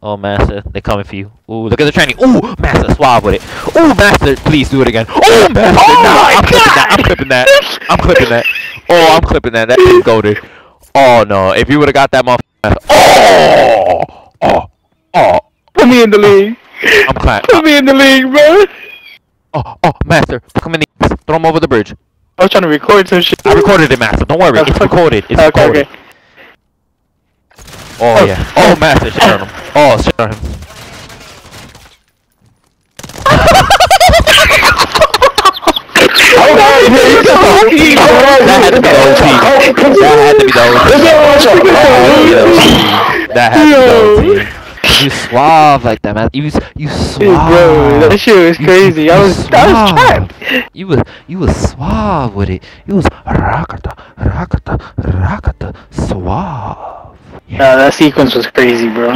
Oh, Master, they're coming for you. Ooh, look at the training. Ooh, Master, swab with it. Ooh, Master, please do it again. Ooh, oh Master, Oh nah, my I'm clipping that. I'm clipping that. I'm clipping that. Oh, I'm clipping that. That is goaded. Oh no, if you would have got that motherfucker. Oh, oh, oh. Put me in the league. I'm clapping. Put me in the league, bro. Oh, oh, Master, come in. the- Throw him over the bridge. I was trying to record some shit. I recorded it, Master. Don't worry, it's recorded. It's Okay, recorded. okay. Oh yeah. Oh, Master, shit on him. Oh, shit on him. That had to be the OP. That had to be the OP. That had to be the OP. You suave like that, man. You you bro, that shit was You- crazy. you I was, I was trapped. You was you was suave with it. You was rakata rakata rakata suave. Nah, that sequence was crazy, bro.